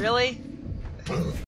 Really?